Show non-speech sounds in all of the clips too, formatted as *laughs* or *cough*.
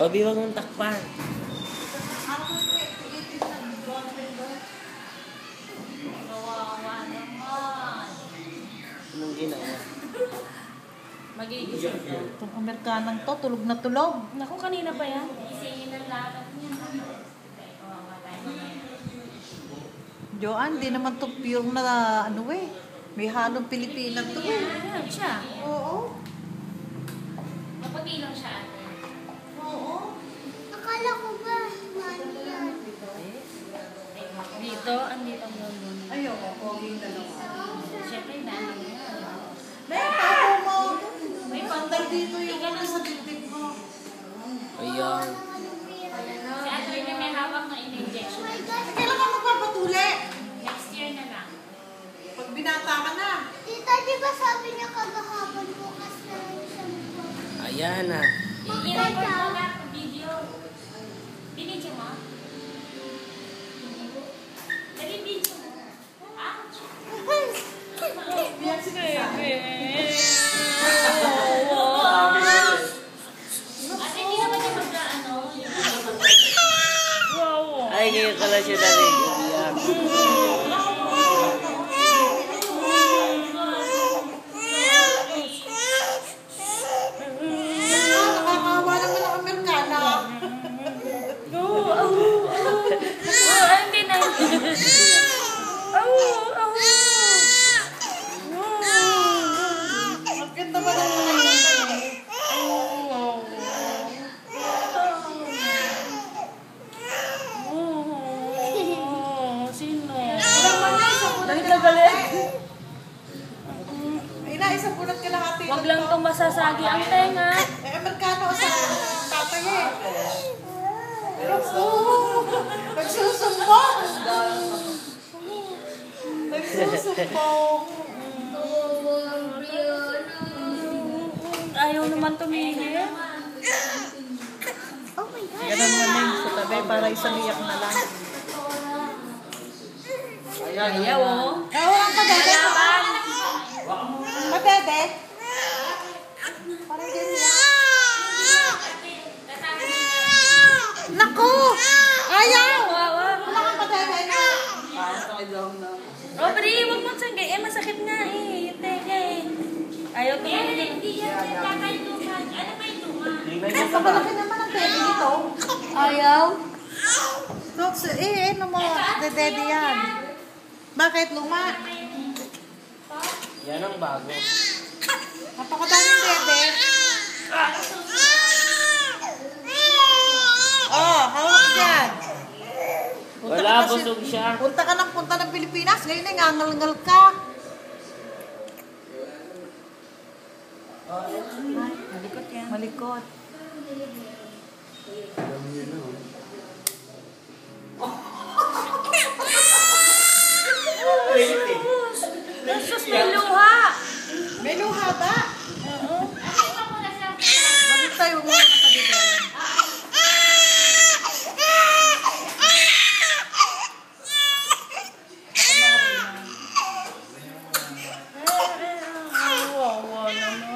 Obi, wag mong takpan. Anong ginawa? Magigising ko. Itong Amerikanang to, tulog na tulog. Naku, kanina pa yan. Isingin ang lahat niya. Joanne, di naman to pure na ano eh. May halong Pilipina to eh. Ayan siya. Oo. Maputi lang siya Dito, andito ang lolo. Ayoko, pogi na naman. Siyempre, dami niya. Beka, ako mo. May Pantay dito yung ano sa dibdib mo. Ayan. Si ate rin may hawak ng in-injection. Kailan ka magpapatuli? Next year na lang. Pag binata ka na. Tita, di ba sabi niya kagahapon bukas na lang siya? Ayan na. I-record Ay, ngayon ka lang siya nakikiyak. Nakakawa naman ang Amerikana. Oh, hindi na. Ang ganda ba ng mga ganda eh? Sino? Dahil na galit. Bulat ka lahat eh. Wag lang itong masasagi ang tenga. Eh, Amerikano sa tatay eh. Oo. *laughs* Nagsusumbong. Nagsusumbong. Ayaw naman tumingin. Oh my God. Ganun mo na sa tabi para isang iyak na lang. Ayaw, oh. Ah, walang padede. Aubrey, huwag mo tsangga. Eh, masakit nga eh. Yung tenga eh. Ayaw tumingin. Hindi yan. Kakainuman. Ano ba yung tuma? Eh, kabalaki naman ang dede nito. Ayaw? Look, so, eh, ano mo, dedede yan. Bakit luma? Yan ang bago. Napakadaming dede. Oh, hawak dyan. Punta Wala, ka kasi- busog siya. Punta ka ng punta ng Pilipinas, ngayon ay ngangal-ngal ka. Malikot yan. Malikot. Sus, may luha. May luha ba? Oo. Bakit tayo mo na padede?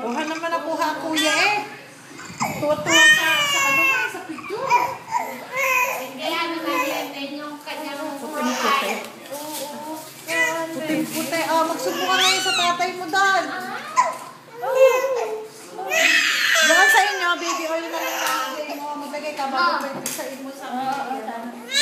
Kuha ang kuya eh. Tuwa-tuwa sa, sa ano nga, sa picture. Kaya naman yung kanyang Puting-puti. Puting-puti. Oh, magsubo ka ngayon sa tatay mo doon. Diyan sa inyo, baby oil na lang. Magbigay ka bago pwede sa mo